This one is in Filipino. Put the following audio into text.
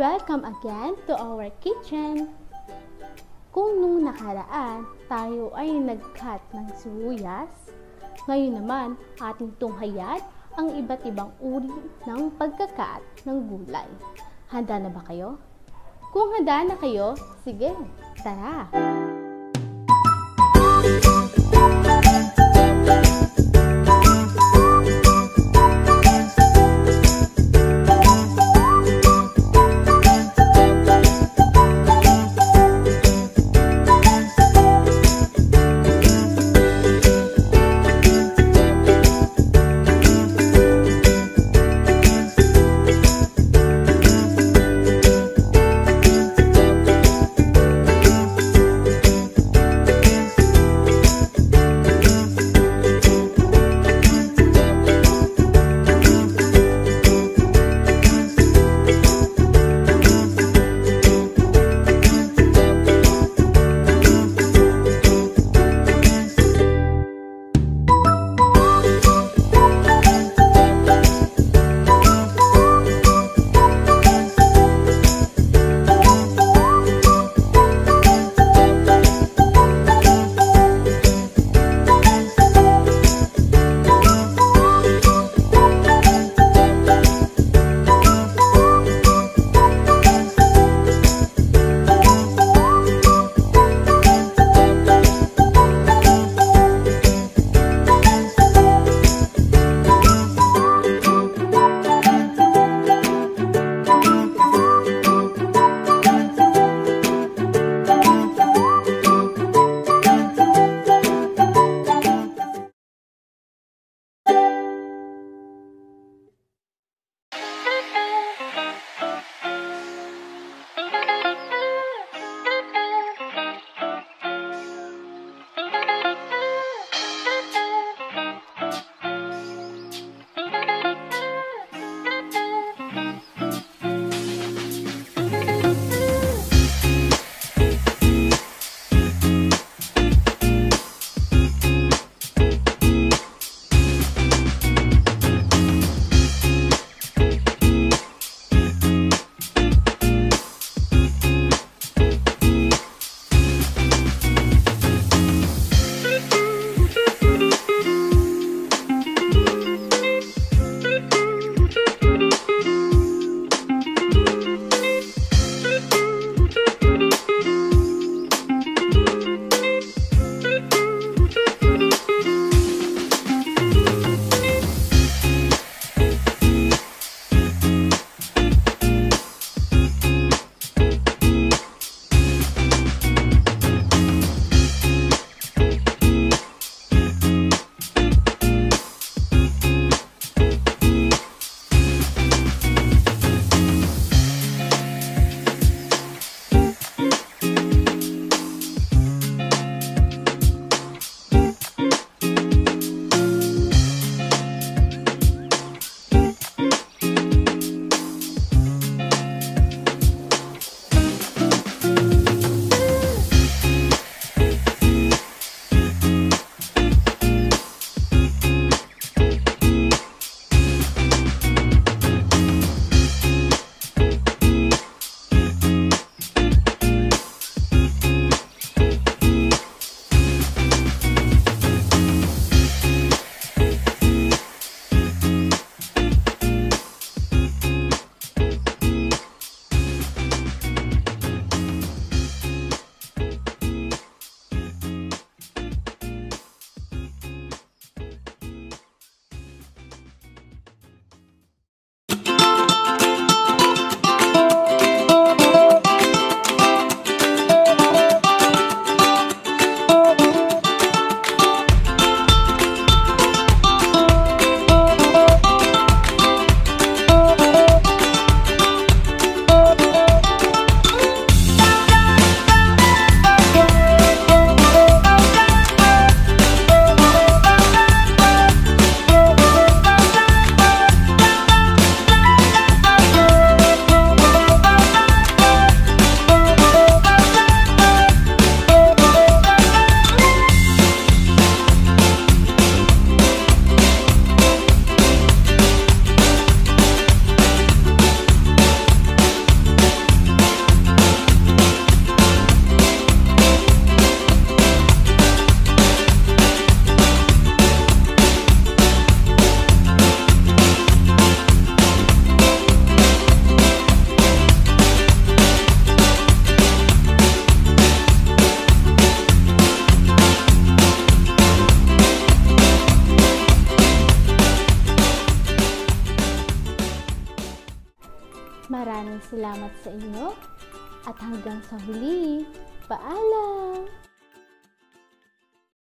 Welcome again to our kitchen! Kung nung nakaraan tayo ay nag-cut ng sibuyas, ngayon naman ating tunghayan ang iba't ibang uri ng pagkakat ng gulay. Handa na ba kayo? Kung handa na kayo, sige, tara! Maraming salamat sa inyo at hanggang sa huli. Paalam!